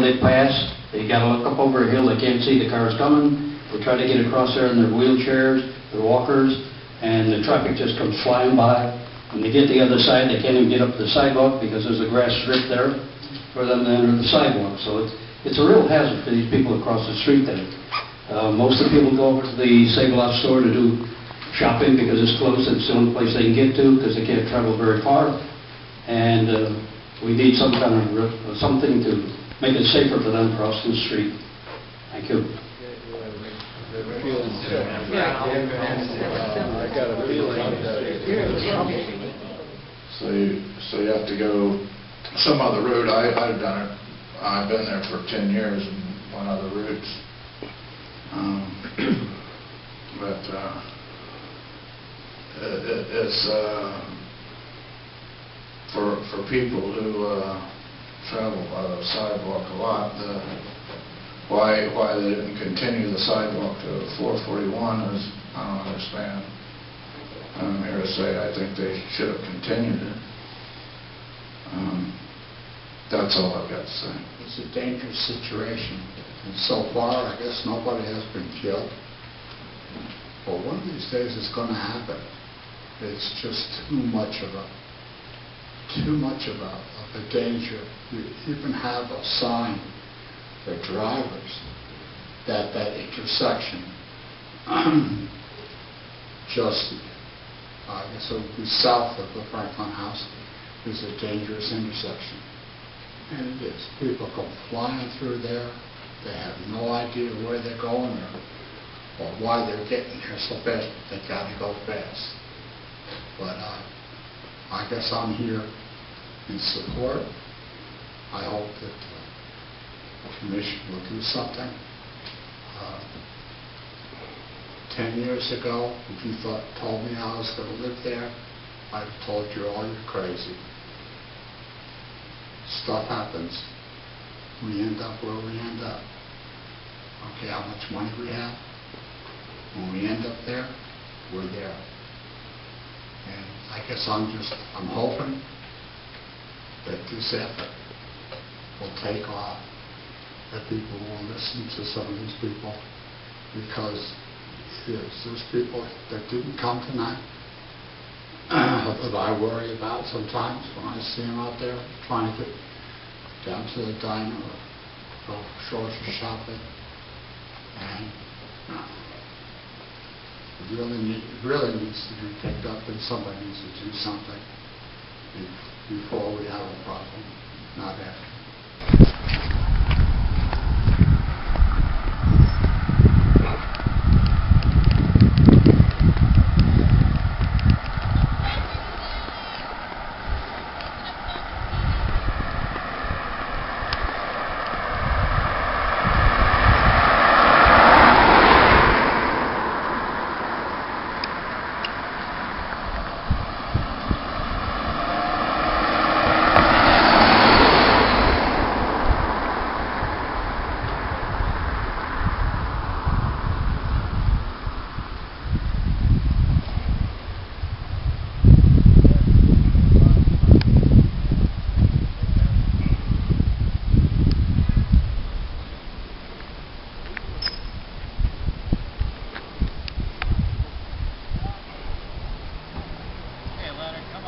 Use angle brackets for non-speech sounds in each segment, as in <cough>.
they pass, they gotta look up over a hill, they can't see the cars coming. They try to get across there in their wheelchairs, their walkers, and the traffic just comes flying by. When they get to the other side, they can't even get up the sidewalk because there's a grass strip there for them to enter the sidewalk. So it's, it's a real hazard for these people across the street there. Uh, most of the people go over to the Save-A-Lot store to do shopping because it's close, it's the only place they can get to because they can't travel very far. And uh, we need some kind of, something to make it safer for them crossing the street. Thank you. So you, so you have to go some other route. I, I've done it, I've been there for ten years and one other routes. Um, But, uh, it- it's, uh, for, for people who, uh, travel by the sidewalk a lot, the, why, why they didn't continue the sidewalk to four forty-one is, I don't understand. I'm here to say, I think they should have continued it. Um, That's all I've got to say. It's a dangerous situation, and so far, I guess nobody has been killed. But one of these days, it's gonna happen. It's just too much of a, too much of a, of a danger. You even have a sign for drivers that that intersection, <clears throat> just, I guess it would be south of the Franklin House, is a dangerous intersection. And it is. People go flying through there. They have no idea where they're going or, or why they're getting there so fast. They gotta go fast. But, uh, I guess I'm here in support. I hope that the commission will do something. Uh, Ten years ago, if you thought, told me I was gonna live there, I'd have told you, oh, you're crazy stuff happens. We end up where we end up. Okay, how much money we have? When we end up there, we're there. And I guess I'm just, I'm hoping that this effort will take off, that people will listen to some of these people, because there's people that didn't come tonight, <clears throat> that I worry about sometimes when I see them out there trying to get down to the diner or go grocery shopping. And it really need, really needs to be picked up and somebody needs to do something before we have a problem, not after.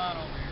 lot over here.